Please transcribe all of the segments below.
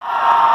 Thank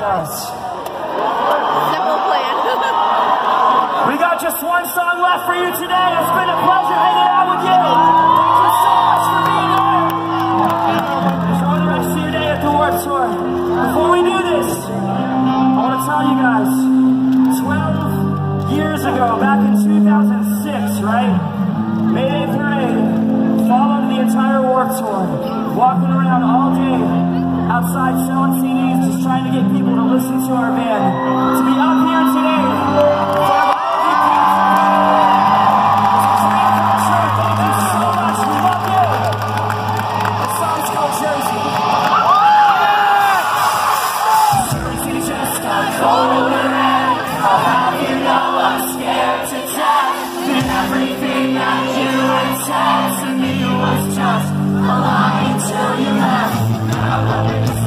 Simple plan. we got just one song left for you today. It's been a pleasure hanging out with you. Thank you so much for being here. Enjoy the rest of your day at the Warped Tour. Before we do this, I want to tell you guys, 12 years ago, back in 2006, right? Mayday Parade, followed the entire Warped Tour, walking around all day outside selling CDs just trying to get people to listen to our band. To be up here today, I'll have you know I'm scared to death. And Everything that you said to me was just a lie until you left. I